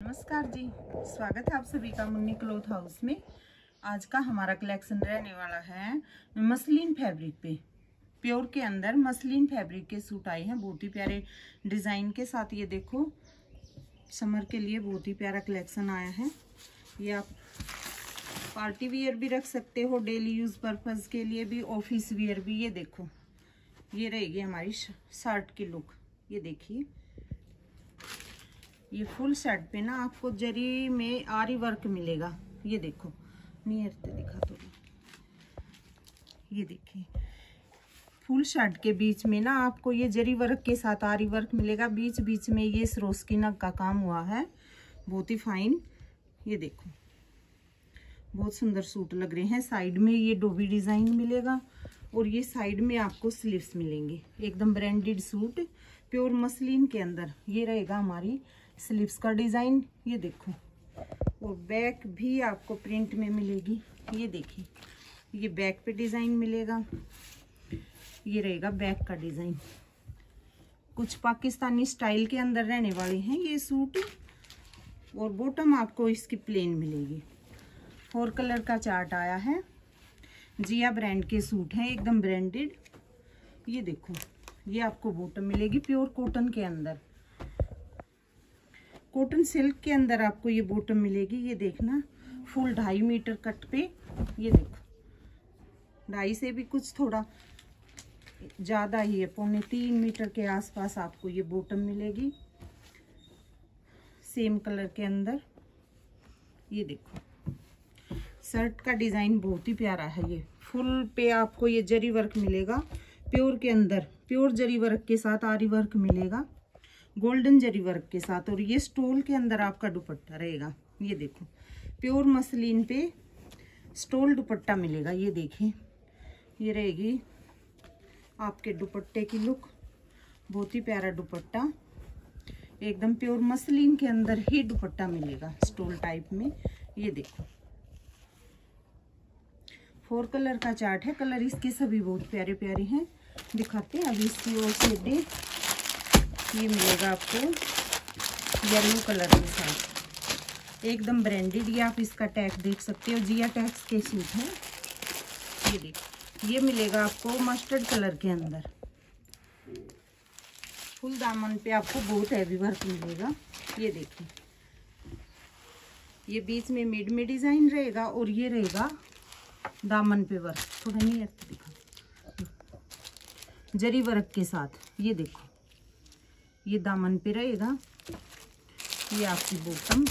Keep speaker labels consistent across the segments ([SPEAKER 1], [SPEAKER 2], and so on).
[SPEAKER 1] नमस्कार जी। स्वागत है आप सभी का मुन्नी क्लोथ हाउस में। आज का हमारा कलेक्शन रहने वाला है मसलिन फैब्रिक पे। प्योर के अंदर मसलिन फैब्रिक के सूट आए हैं। बहुत ही प्यारे डिज़ाइन के साथ ये देखो। समर के लिए बहुत ही प्यारा कलेक्शन आया है। ये आप पार्टी वियर भी रख सकते हो, डेली यूज़ पर्पज़ के लिए भी, ऑफ़िस वियर भी। ये देखो। ये रहेगी हमारी शर्ट की लुक। ये देखिए। ये फुल शर्ट पे ना आपको जरी में आरी वर्क मिलेगा। ये देखो नियर से दिखा तो ये देखिए फुल शर्ट के बीच में ना आपको ये जरी वर्क के साथ आरी वर्क मिलेगा। बीच बीच में ये सरोस्की नग का काम हुआ है। बहुत ही फाइन ये देखो, बहुत सुंदर सूट लग रहे हैं। साइड में ये डोबी डिज़ाइन मिलेगा और ये साइड में आपको स्लीव्स मिलेंगे। एकदम ब्रांडेड सूट प्योर मसलिन के अंदर। ये रहेगा हमारी स्लीव्स का डिज़ाइन ये देखो। और बैक भी आपको प्रिंट में मिलेगी। ये देखिए, ये बैक पे डिज़ाइन मिलेगा। ये रहेगा बैक का डिज़ाइन कुछ पाकिस्तानी स्टाइल के अंदर रहने वाले हैं ये सूट और बॉटम आपको इसकी प्लेन मिलेगी। फोर कलर का चार्ट आया है। जिया ब्रांड के सूट हैं, एकदम ब्रांडेड ये देखो, ये आपको बॉटम मिलेगी प्योर कॉटन के अंदर। कॉटन सिल्क के अंदर आपको ये बॉटम मिलेगी, ये देखना। फुल ढाई मीटर कट पे, ये देखो। ढाई से भी कुछ थोड़ा ज़्यादा ही है, पौने तीन मीटर के आसपास आपको ये बॉटम मिलेगी। सेम कलर के अंदर, ये देखो। शर्ट का डिज़ाइन बहुत ही प्यारा है ये। फुल पे आपको ये जरी वर्क मिलेगा। प्योर के अंदर प्योर जरी वर्क के साथ आरी वर्क मिलेगा। गोल्डन जरी वर्क के साथ और ये स्टोल के अंदर आपका दुपट्टा रहेगा। ये देखो, प्योर मसलिन पे स्टोल दुपट्टा मिलेगा, ये देखें। ये रहेगी आपके दुपट्टे की लुक, बहुत ही प्यारा दुपट्टा। एकदम प्योर मसलिन के अंदर ही दुपट्टा मिलेगा स्टोल टाइप में, ये देखो। फोर कलर का चार्ट है, कलर इसके सभी बहुत प्यारे प्यारे हैं। दिखाते हैं अभी इसकी ओर से डेट ये मिलेगा आपको येलो कलर के साथ। एकदम ब्रांडेड ये आप इसका टैग देख सकते हो। जिया टैक्स के सूट हैं। ये देखिए ये मिलेगा आपको मस्टर्ड कलर के अंदर। फुल दामन पे आपको बहुत हैवी वर्क मिलेगा। ये देखिए। ये बीच में मिड में डिज़ाइन रहेगा और ये रहेगा दामन पे वर्क थोड़ा नहीं दिखा। जरी वर्क के साथ। ये देखो। ये दामन पे रहेगा। ये आपकी बॉटम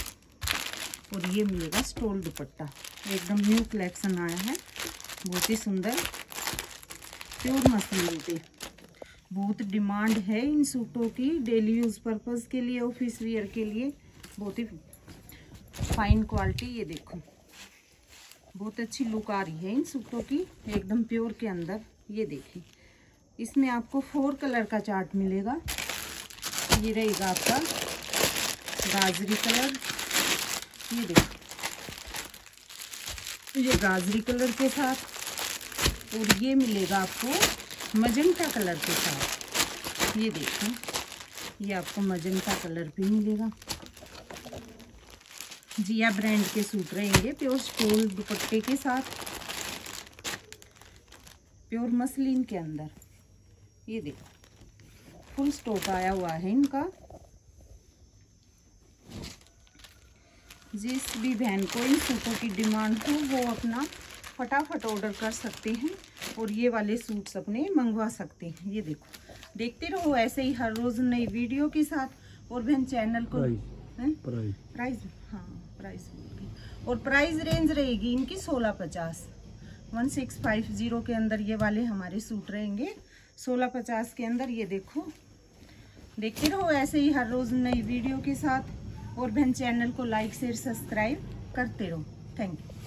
[SPEAKER 1] और ये मिलेगा स्टोल दुपट्टा। एकदम न्यू कलेक्शन आया है। बहुत ही सुंदर। प्योर मसलिन पे बहुत डिमांड है इन सूटों की डेली यूज़ पर्पज़ के लिए ऑफ़िस वियर के लिए। बहुत ही फाइन क्वालिटी ये देखो। बहुत अच्छी लुक आ रही है इन सूटों की। एकदम प्योर के अंदर। ये देखिए इसमें आपको फोर कलर का चार्ट मिलेगा। ये रहेगा आपका गाजरी कलर, ये देखो। ये गाजरी कलर के साथ, और ये मिलेगा आपको मजंटा कलर के साथ। ये देखो, ये आपको मजंटा कलर भी मिलेगा। जिया ब्रांड के सूट रहेंगे, प्योर स्टोल दुपट्टे के साथ, प्योर मसलिन के अंदर। ये देखो। फुल स्टॉक आया हुआ है इनका। जिस भी बहन को इन सूटों की डिमांड हो वो अपना फटाफट ऑर्डर कर सकते हैं और ये वाले सूट्स अपने मंगवा सकते हैं। ये देखो देखते रहो ऐसे ही हर रोज़ नई वीडियो के साथ। और बहन चैनल को प्राइस प्राइस हाँ प्राइस और प्राइस रेंज रहेगी इनकी सोलह पचास। वन सिक्स फाइव ज़ीरो के अंदर ये वाले हमारे सूट रहेंगे। सोलह पचास के अंदर ये देखो देखते रहो ऐसे ही हर रोज़ नई वीडियो के साथ और बहन चैनल को लाइक, शेयर, सब्सक्राइब करते रहो। Thank you